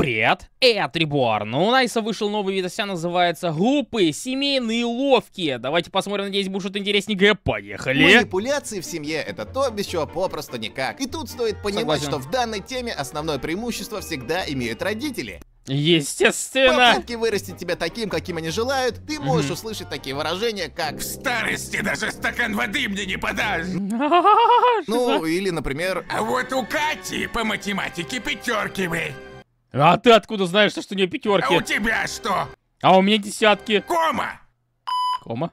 Привет, это Реборн. У Найса вышел новый видося, называется «Глупые, семейные, ловкие». Давайте посмотрим, надеюсь, будет что-то интересненькое. Поехали. Манипуляции в семье — это то, без чего попросту никак. И тут стоит понимать, Согласен. что в данной теме основное преимущество всегда имеют родители. Естественно. Попытки вырастить тебя таким, каким они желают, ты можешь услышать такие выражения, как В старости даже стакан воды мне не подашь. «ну» или, например, А вот у Кати по математике пятерки вы. А ты откуда знаешь, что у нее А у пятерки? тебя что? А у меня десятки. Кома. Кома.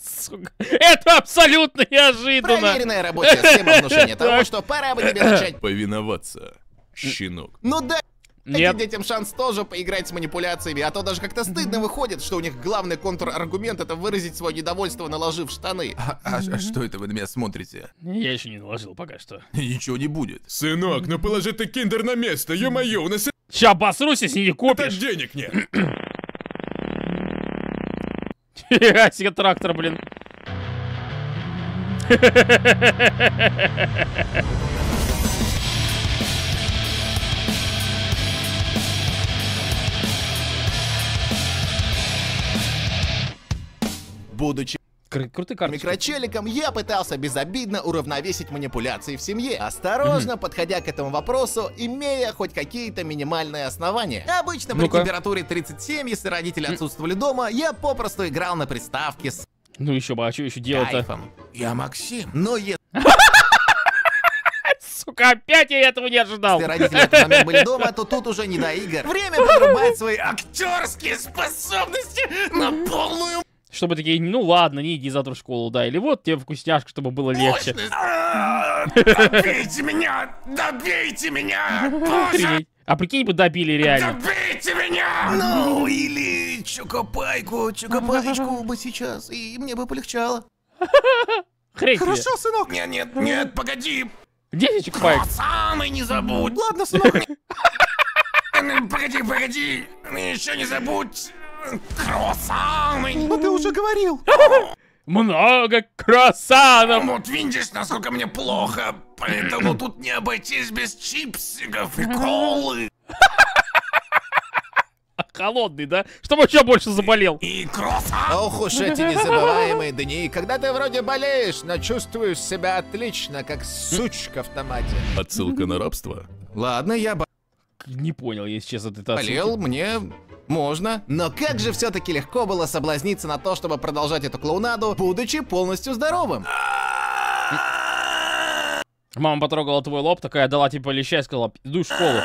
Сука. Это абсолютно неожиданно. проверенная рабочая схема внушения того, что пора бы тебе начать. Повиноваться, щенок. Ну да, Нет. Дайте детям шанс тоже поиграть с манипуляциями, а то даже как-то стыдно выходит, что у них главный контраргумент это выразить свое недовольство, наложив штаны. А, а- а что это вы на меня смотрите? Я еще не наложил пока что. Ничего не будет. Сынок, ну положи ты киндер на место, ё-моё, у нас Ща обосрусь, если не так купишь. денег нет. Фига себе трактор, блин. Будучи микрочеликом, я пытался безобидно уравновесить манипуляции в семье, осторожно подходя к этому вопросу, имея хоть какие-то минимальные основания. Обычно при Ну-ка. температуре 37, если родители отсутствовали дома, я попросту играл на приставке с Ну еще бы, а что еще делать-то? Я Максим. Но если Сука, опять я этого не ожидал. родители в этот момент были дома, то тут уже не до игр. Время подрубать свои актерские способности на полную Чтобы такие, ну ладно, не иди завтра в школу, да. Или вот тебе вкусняшка, чтобы было легче. Добейте меня! Добейте меня! Боже! А прикинь бы добили реально. Добейте меня! Ну, или чукопайку, чукопаечку бы сейчас, и мне бы полегчало. Хрень тебе. сынок. Нет, нет, нет, погоди! Десять пайк. Самый не забудь! Ладно, сынок. Погоди, погоди! Еще не забудь! Круассаны! Ну ты уже говорил. Много круассанов. Вот видишь, насколько мне плохо, поэтому тут не обойтись без чипсиков и колы. Холодный, да? Чтобы еще больше заболел. И круассан. Ох уж эти незабываемые дни, когда ты вроде болеешь, но чувствуешь себя отлично, как сучка в томате. Отсылка на рабство? Ладно, я Не понял, если честно, ты болел, мне можно. Но как же все-таки легко было соблазниться на то, чтобы продолжать эту клоунаду, будучи полностью здоровым. Мама потрогала твой лоб, такая дала тебе леща и сказала, иду в школу.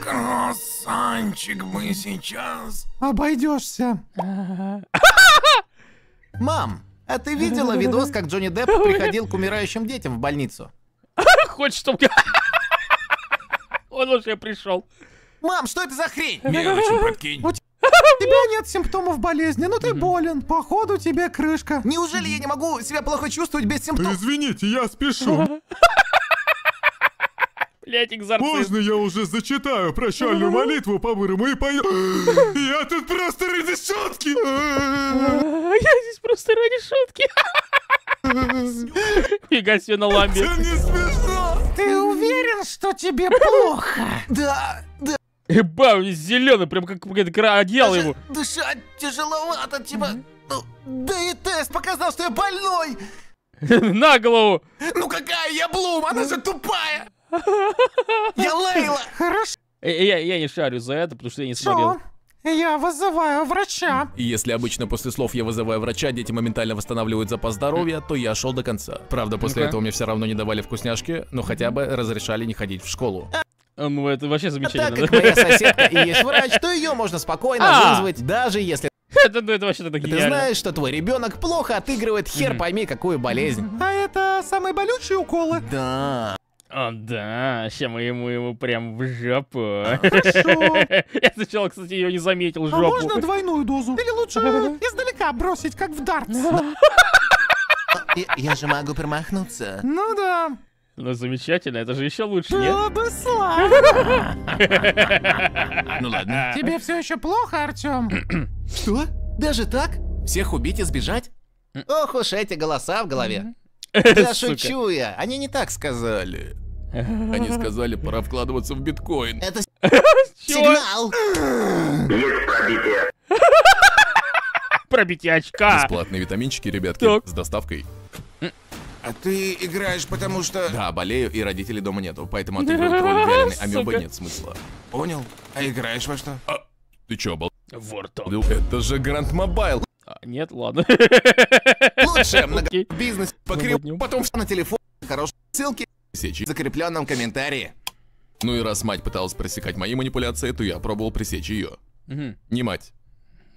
Круассанчик бы сейчас. Обойдешься. Мам, а ты видела видос, как Джонни Депп приходил к умирающим детям в больницу? Хочешь, чтобы... Он уже пришел. Мам, что это за хрень? Мелочи подкинь. У тебя нет симптомов болезни, но ты болен. Походу тебе крышка. Неужели я не могу себя плохо чувствовать без симптомов? Извините, я спешу. Блять, экзорцист. Можно я уже зачитаю прощальную молитву по-бырому и пою? Я тут просто ради шутки. Я здесь просто ради шутки. Фига себе на ламбе. Это не смешно. Ты уверен, что тебе плохо? Да, да, Эба, он зеленый, прям как какая-то даже его. дышать тяжеловато, типа... ну, да и тест показал, что я больной! На голову. Ну какая я Блум, она же тупая! Я Лейла! Хорошо. Э, Я, я не шарю за это, потому что я не смотрел. Я вызываю врача. И Если обычно после слов я вызываю врача, дети моментально восстанавливают запас здоровья, то я шел до конца. Правда, после Ну-ка. этого мне все равно не давали вкусняшки, но хотя бы разрешали не ходить в школу. А, Ну, это вообще А так замечательно. как моя соседка и есть врач, то ее можно спокойно А. вызвать, даже если Это, ну, это вообще тогда ты гениально. знаешь, что твой ребенок плохо отыгрывает хер пойми какую болезнь. А это самые болючие уколы. Да. О, да, сейчас мы ему, ему прям в жопу. Хорошо. Я сначала, кстати, ее не заметил, А жопу. можно двойную дозу? Или лучше издалека бросить, как в дартс? Я же могу промахнуться. Ну да. Ну, замечательно, это же еще лучше, нет? Было бы славно. Ну ладно. Тебе все еще плохо, Артем? Что? Даже так? Всех убить и сбежать? Ох уж эти голоса в голове. Да Сука. шучу я, они не так сказали. Они сказали, пора вкладываться в биткоин. Это сигнал. Пробитие очка. Бесплатные витаминчики, ребятки, с доставкой. А ты играешь, потому что... Да, болею, и родителей дома нету, поэтому отыгрывать роль вяленой амебы нет смысла. Понял. А играешь во что? Ты чё, обал... Вортон. Это же Гранд Мобайл. А, нет, ладно. Лучшее Окей. бизнес покрыл, Наводнем. потом на телефон. Хорошие ссылки Сечи. в закрепленном комментарии. Ну и раз мать пыталась пресекать мои манипуляции, то я пробовал пресечь ее. Мгм. Не мать.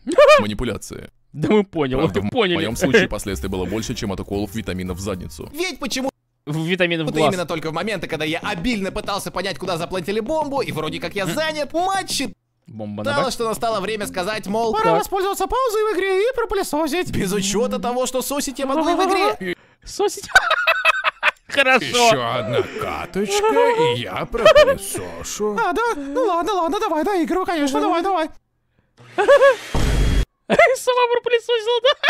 Манипуляции. Да мы поняли, Правда, в поняли. моем случае последствий было больше, чем от уколов витаминов в задницу. Ведь почему Витамины в Это глаз. именно только в моменты, когда я обильно пытался понять, куда заплатили бомбу, и вроде как я занят, считала, Бомба на что настало время сказать, мол, Пора воспользоваться паузой в игре и пропылесосить. без учета того, что сосить я могу и в игре. Сосить. Хорошо. одна каточка, и я пропылесошу. А, да? Ну ладно, ладно, давай, доигрывай, конечно, давай, давай. Сама пропылесосила, да?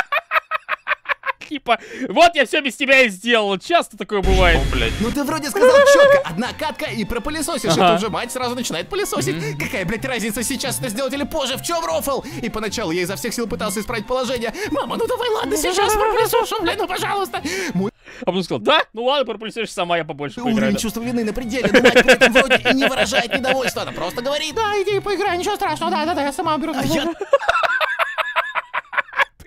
Типа, вот я все без тебя и сделал. Часто такое бывает. Ну ты вроде сказал четко, одна катка и пропылесосишь, Ага. и тут же мать сразу начинает пылесосить. Какая, блядь, разница сейчас это сделать или позже, в чем рофл? И поначалу я изо всех сил пытался исправить положение. Мама, ну давай, ладно, сейчас пропылесошу, блядь, ну пожалуйста. Мой А потом сказал, да? Ну ладно, пропылесосишь сама, я побольше поиграю. уровень да». чувства вины на пределе, но мать при этом вроде и не выражает недовольства, она просто говорит. Да, иди поиграй, ничего страшного, да, да, да, я сама беру. А я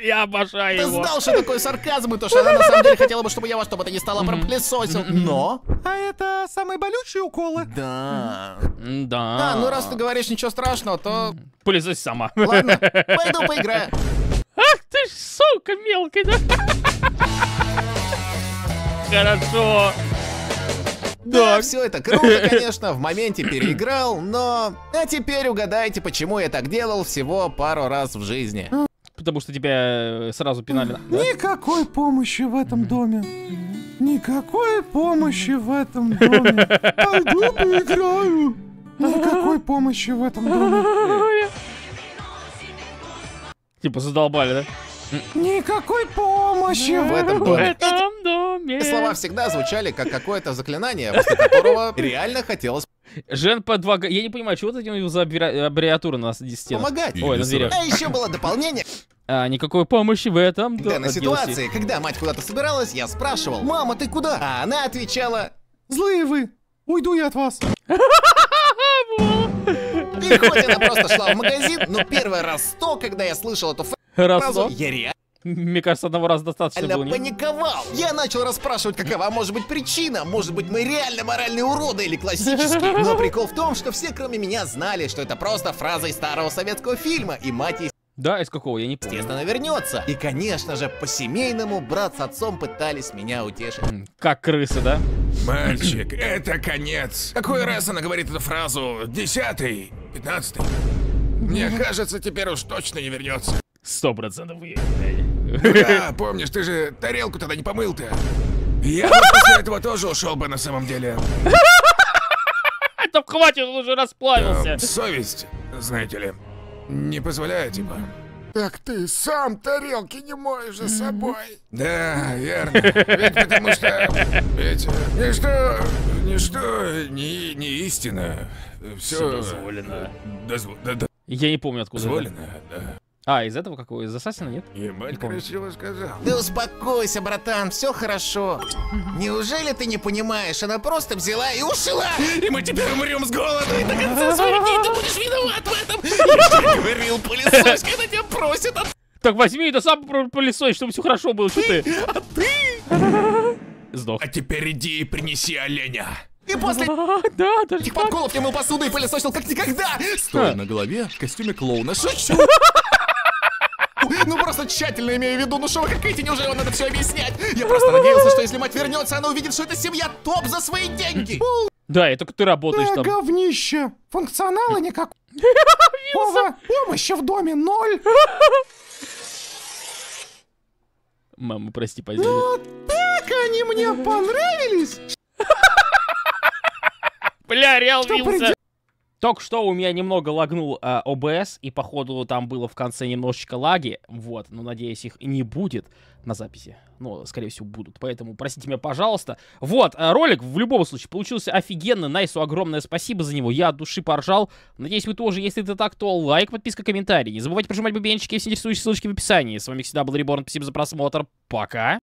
Я обожаю его. знал, что такое сарказм, и то, что она на самом деле хотела бы, чтобы я во что бы то ни стало пропылесосил. Но... А это самые болючие уколы. Да. Да. А, ну раз ты говоришь ничего страшного, то... Пылесось сама. Ладно, пойду поиграю. Ах ты ж, сука, мелкая, да? Хорошо. Да, Так. все это круто, конечно, в моменте переиграл, но... А теперь угадайте, почему я так делал всего пару раз в жизни. Потому что тебя э, сразу пинали. да? Никакой помощи в этом доме. Никакой помощи в этом доме. Пойду поиграю. Никакой помощи в этом доме. Типа задолбали, да? Никакой помощи В этом В доме. этом доме. Эти слова всегда звучали как какое-то заклинание, после которого реально хотелось Жен по 2 Я не понимаю, чего ты у него за аббре- аббревиатура на стенах? помогать. Ой, на дверях. А еще было дополнение, А, никакой помощи в этом до- на ситуации, когда мать куда-то собиралась, я спрашивал, «Мама, ты куда?» А она отвечала, Злые вы. Уйду я от вас. и хоть она просто шла в магазин, но первый раз сто, когда я слышал эту Раз, фразу, я реально Мне кажется, одного раза достаточно было. не? паниковал. Я начал расспрашивать, какова может быть причина. Может быть, мы реально моральные уроды или классические. Но прикол в том, что все, кроме меня, знали, что это просто фраза из старого советского фильма, и мать, Да, из какого? Я не помню. естественно, вернется. И, конечно же, по-семейному брат с отцом пытались меня утешить. Как крысы, да? Мальчик, это конец. Какой раз она говорит эту фразу? Десятый? Пятнадцатый? Мне кажется, теперь уж точно не вернется. Сто процентов. я- Да, помнишь, ты же тарелку тогда не помыл-то. Я бы после этого тоже ушел бы на самом деле. Это хватит, он уже расплавился. Совесть, знаете ли, не позволяет, типа. Так ты сам тарелки не моешь за собой. Да, верно. Ведь потому что... Ведь э, ничто... Ничто не, не истина. Все Все... дозволено. Дозво- да- да- Я не помню, откуда это. Дозволено, да. А, из этого какого? Из Ассасина, нет? Ебать, красиво сказал. Да успокойся, братан, все хорошо. Неужели ты не понимаешь? Она просто взяла и ушла. И мы теперь умрем с голоду, и до конца своих дней ты будешь виноват в этом. Я же говорил, пылесос, когда тебя просят, а Так возьми это сам пылесось, чтобы все хорошо было. Что ты? а ты... Сдох. А теперь иди и принеси оленя. И после да, даже этих подколов я мыл посуду и пылесосил как никогда. Стоя на голове в костюме клоуна. Шучу. Ну просто тщательно имею в виду, ну что вы видите, неужели вам надо все объяснять? Я просто надеялся, что если мать вернется, она увидит, что эта семья топ за свои деньги. Да, только ты работаешь Да, там. говнище. Функционала никакого. Помощи в доме ноль. Мама, прости, позднее. Так они мне понравились. Бля, Реал придет- Только что у меня немного лагнул э, OBS, и походу там было в конце немножечко лаги. Вот, но надеюсь, их не будет на записи. Ну, скорее всего, будут. Поэтому простите меня, пожалуйста. Вот, э, ролик в любом случае получился офигенно. Найсу огромное спасибо за него. Я от души поржал. Надеюсь, вы тоже. Если это так, то лайк, подписка, комментарий. Не забывайте прожимать бубенчики и все интересующие ссылочки в описании. С вами всегда был Реборн. Спасибо за просмотр. Пока.